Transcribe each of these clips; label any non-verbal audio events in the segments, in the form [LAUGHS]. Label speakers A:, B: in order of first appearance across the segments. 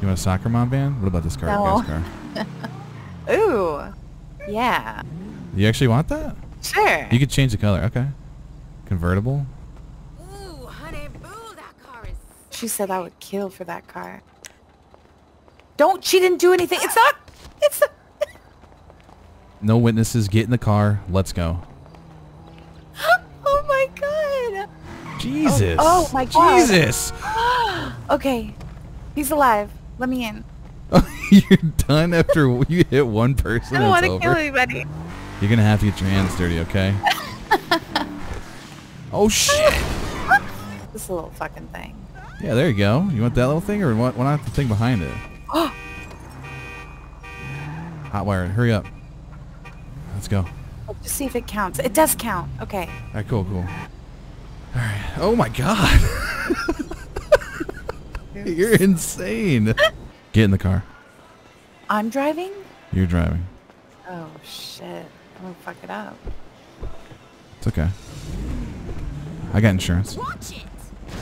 A: You want a soccer mom van? What about this car?
B: No.
A: Guy's car? [LAUGHS]
B: Ooh. Yeah.
A: You actually want that?
B: Sure.
A: You could change the color. Okay. Convertible.
C: Ooh, honey, boo, that car is
B: She said I would kill for that car. Don't. She didn't do anything. It's not. It's. Not, [LAUGHS]
A: No witnesses. Get in the car. Let's go. [GASPS]
B: oh my god.
A: Jesus.
B: oh, oh my God.
A: Jesus. [GASPS]
B: Okay. He's alive. Let me in. [LAUGHS]
A: You're done after you hit one person.
B: I don't want to kill anybody.
A: You're gonna have to get your hands dirty, okay? [LAUGHS] oh shit! [LAUGHS]
B: This little fucking thing.
A: Yeah, there you go. You want that little thing, or what? Why not the thing behind it? [GASPS] Hot wire. Hurry up. Let's go.
B: Let's just see if it counts. It does count. Okay.
A: All right. cool, cool. All right. Oh my god. [LAUGHS] You're insane. Get in the car.
B: I'm driving?
A: You're driving.
B: Oh shit. I'm gonna fuck it up.
A: It's okay. I got insurance.
C: Watch it.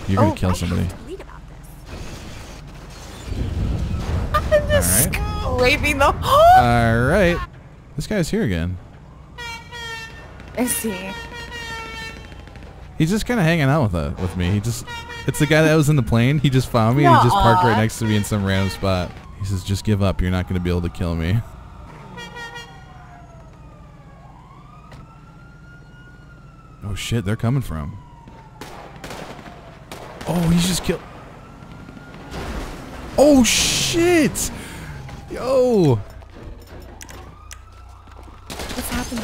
A: You're gonna
B: Oh,
A: kill
C: I
A: somebody.
C: have to read about this.
B: I'm just
A: Alright.
B: scraping the [GASPS]
A: All right. This guy's here again.
B: I see.
A: He's just kind of hanging out with uh, with me. He just, it's the guy that was in the plane. He just found me and he just parked right next to me in some random spot. He says, "Just give up. You're not going to be able to kill me." Oh shit, they're coming from. Oh, he's just killed. Oh shit! Yo!
B: What's happening?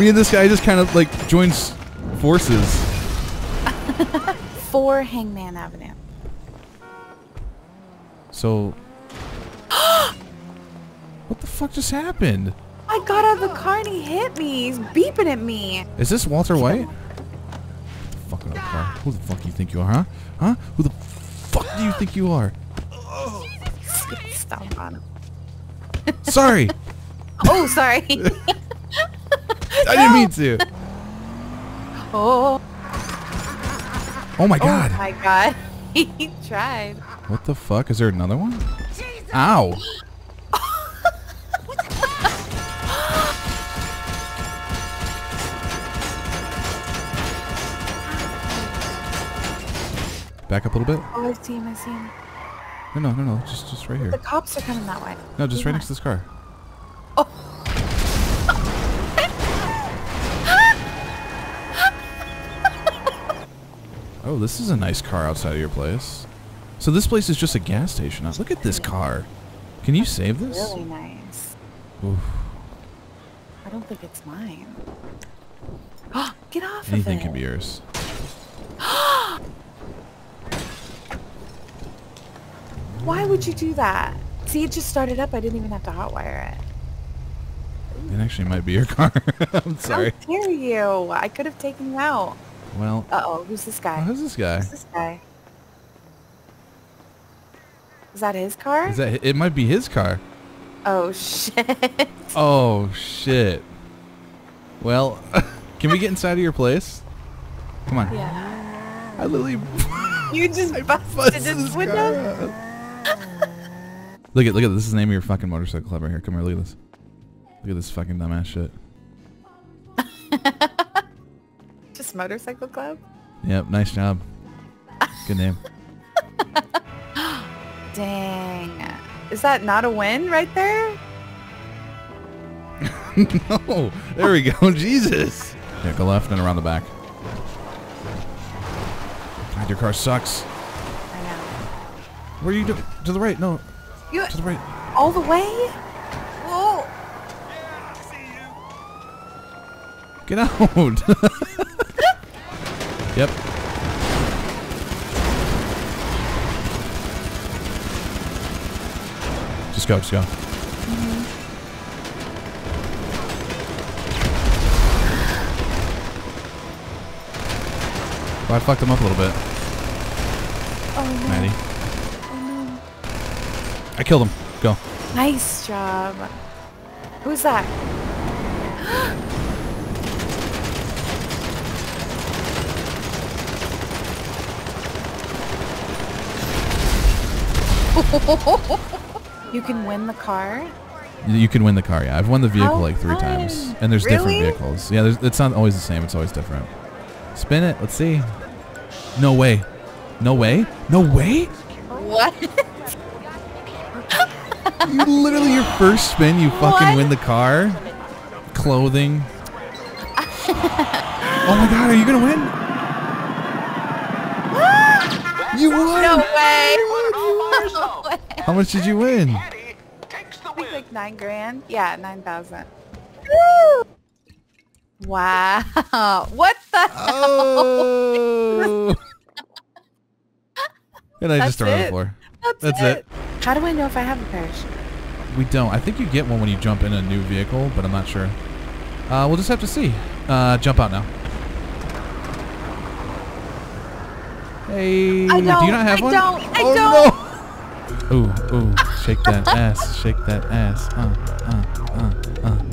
A: Me and this guy just kind of like joins forces.
B: Four Hangman Avenue.
A: So. [GASPS] what the fuck just happened?
B: I got out of the car and he hit me. He's beeping at me.
A: Is this Walter White? Fuck out of the car. Who the fuck do you think you are, huh? Huh? Who the fuck do you think you are?
B: Stomp on him.
A: Sorry! [LAUGHS]
B: Oh, sorry. [LAUGHS]
A: I didn't mean to.
B: Oh,
A: Oh my
B: oh
A: god.
B: oh my god. [LAUGHS] he tried.
A: What the fuck? Is there another one? Ow. Back up a little bit.
B: Oh, I see him. I see him.
A: No, no, no, no. Just, just right here.
B: The cops are coming that way.
A: No, just right next to this car. Oh, Oh, this is a nice car outside of your place. So this place is just a gas station. Look at this car. Can you save this?
B: Really nice.
A: Oof.
B: I don't think it's mine. [GASPS] Get off
A: Anything
B: of it.
A: can be yours. [GASPS]
B: Why would you do that? See, it just started up. I didn't even have to hotwire it.
A: It actually might be your car. [LAUGHS] I'm sorry.
B: How dare you? I could have taken you out.
A: Well,
B: Uh-oh, who's this
A: oh,
B: guy?
A: who's this guy?
B: Who's this guy? Is that his car?
A: Is that? It might be his car.
B: oh, shit. [LAUGHS]
A: Oh shit. Well, [LAUGHS] can we get inside of your place? Come on.
B: yeah.
A: I literally
B: You [LAUGHS] just busted
A: busted
B: his
A: this
B: window.
A: Look at look at this is the name of your fucking motorcycle club right here. Come here, look at this. Look at this fucking dumbass shit.
B: Motorcycle club?
A: Yep, nice job. Good name. [LAUGHS]
B: Dang. Is that not a win right there? [LAUGHS]
A: no, there we go. [LAUGHS] Jesus. Yeah, go left and around the back. God, your car sucks.
B: I know.
A: Where are you? To the right. No,
B: You
A: to the right.
B: all the way? Oh.
A: Get out. Yep. Just go, just go. Well, I fucked him up a little bit,
B: Oh no.
A: Maddie.
B: Oh no.
A: I killed him. Go.
B: Nice job. Who's that? [GASPS] [GASPS] [LAUGHS] You can win the car.
A: You can win the car. Yeah, I've won the vehicle
B: How
A: like three times, and there's different vehicles. Yeah, there's, it's not always the same. It's always different. Spin it. Let's see. No way. No way. No way.
B: What?
A: You literally your first spin, you fucking
B: What?
A: win the car, clothing. oh my god, are you gonna win? [LAUGHS] You won.
B: no way. [LAUGHS]
D: No.
A: How much did you win?
D: Eddie takes the
B: I think
D: win.
B: like nine grand. Yeah, nine thousand. Wow. [LAUGHS] What the?
A: Oh. [LAUGHS] and I just
B: That's
A: throw it on the
B: it.
A: floor.
B: That's,
A: That's
B: it.
A: it.
B: How do I know if I have a parachute?
A: We don't. I think you get one when you jump in a new vehicle, but I'm not sure. Uh, we'll just have to see. Uh, jump out now. Hey,
B: I
A: do
B: don't,
A: you not have one?
B: I
A: one?
B: don't, I
A: oh,
B: don't.
A: No. Ooh, ooh, shake that ass, shake that ass. Uh, uh, uh, uh.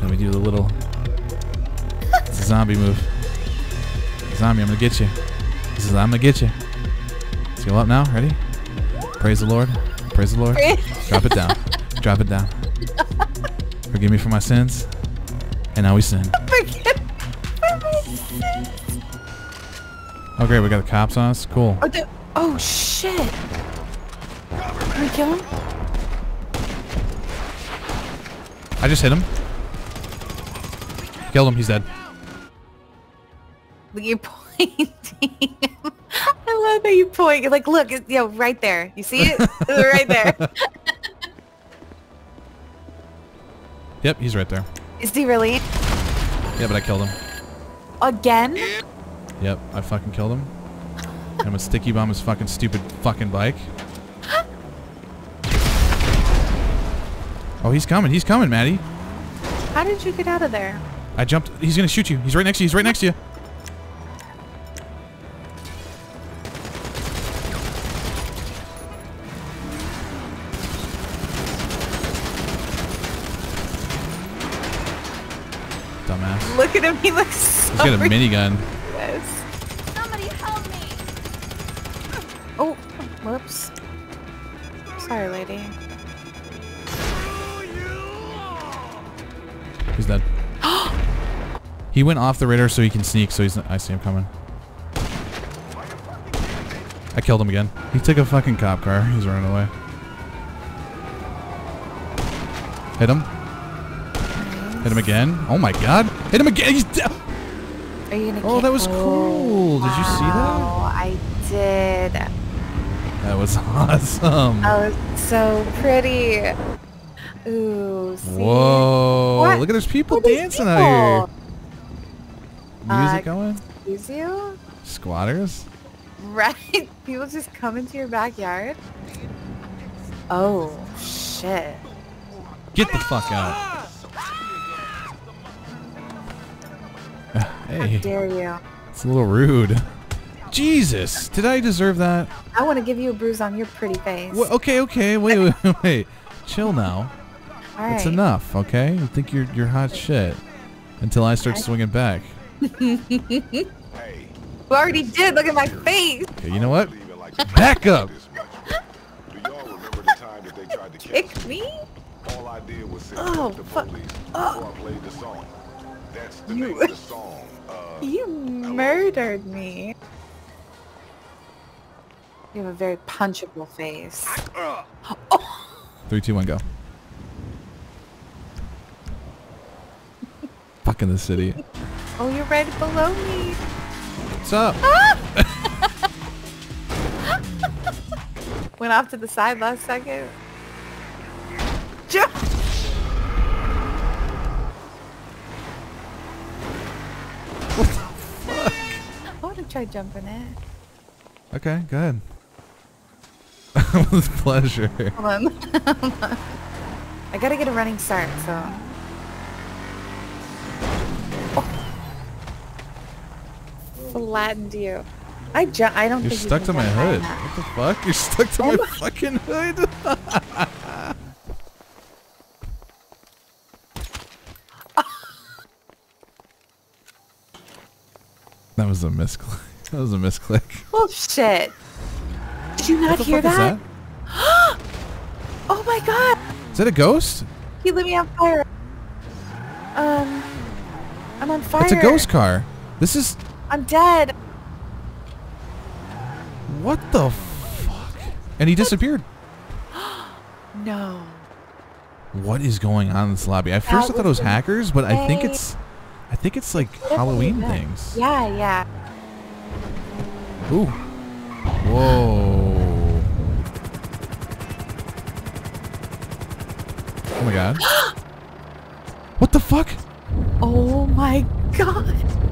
A: Let me do the little [LAUGHS] zombie move. Zombie, I'm gonna get you. This is I'm gonna get you. Let's go up now. Ready? Praise the Lord. Praise the Lord. [LAUGHS] Drop it down. Drop it down. Forgive me for my sins. And now we sin. [LAUGHS]
B: Forget. for my sins.
A: Oh great, we got the cops on us. Cool.
B: Oh, oh shit. We kill him?
A: I just hit him. Killed him. He's dead.
B: Look, You're [LAUGHS] pointing. I love that you point. You're like, look, it's, yo, right there. You see it? [LAUGHS] It's right there. [LAUGHS]
A: Yep, he's right there.
B: Is he really?
A: Yeah, but I killed him.
B: Again?
A: Yep, I fucking killed him. I'm gonna sticky bomb his fucking stupid fucking bike. Oh, he's coming. He's coming, Maddie.
B: How did you get out of there?
A: I jumped. He's gonna shoot you. He's right next to you. He's right next to you. Dumbass.
B: Look at him. He looks so
A: He's got a minigun.
B: ridiculous.
C: Somebody help me!
B: Oh, whoops. Sorry, lady.
A: He's dead. [GASPS] he went off the radar so he can sneak. So he's. I see him coming. I killed him again. He took a fucking cop car. He's running away. Hit him. Hit him again. Oh my god. Hit him again. He's dead.
B: Are you gonna?
A: Oh, that was cool. Did you see that?
B: Oh, I did.
A: That was [LAUGHS] awesome.
B: That was so pretty. Ooh. See?
A: Whoa.
B: What?
A: Look at there's people
B: What are these
A: dancing out here. Music
B: Uh,
A: going?
B: Excuse you?
A: Squatters?
B: Right? [LAUGHS] People just come into your backyard? Oh, shit.
A: Get the fuck out. [LAUGHS] hey.
B: How Dare you?
A: It's a little rude. Jesus, did I deserve that?
B: I want to give you a bruise on your pretty face.
A: Wha- okay, okay, wait, wait, [LAUGHS] wait. Chill now.
B: All right.
A: It's enough, okay? You think you're you're hot shit until I start swinging back.
D: Hey, [LAUGHS]
B: You already did. Look at my face.
A: Okay, you know what?
D: leave it like this.
A: Back up.
D: Do y'all remember the time that they tried to
B: Kick
D: me?
B: me?
D: All I did was sit
B: Oh,
D: the
B: fuck.
D: police
B: Oh.
D: before I played the song. That's the
B: You-
D: name of the song. Uh,
B: You murdered me. You have a very punchable face.
A: Three, two, one, go. Fucking the city. [LAUGHS]
B: Oh, you're right below me.
A: What's up? Ah! [LAUGHS] [LAUGHS]
B: Went off to the side last second. Jump! I want to try jumping it.
A: Okay, go ahead. With pleasure.
B: Hold on. I gotta get a running start, so. Flattened you. I ju- I don't
A: You're
B: think you
A: stuck
B: can
A: to my hood. What the fuck? You're stuck to my [LAUGHS] fucking hood. [LAUGHS] that was a misclick. [LAUGHS] That was a misclick.
B: Oh shit! Did you not hear
A: is
B: that? [GASPS] Oh my god!
A: Is that a ghost?
B: He lit me on fire. Um, I'm on fire.
A: It's a ghost car. This is
B: I'm dead.
A: what the fuck? And he disappeared. [GASPS]
B: No.
A: What is going on in this lobby? At first I thought it was
B: was
A: hackers, but I think it's I think it's like
B: Definitely
A: Halloween
B: that.
A: things.
B: Yeah, yeah.
A: Ooh. Whoa. Oh my god. [GASPS] what the fuck?
B: Oh my god.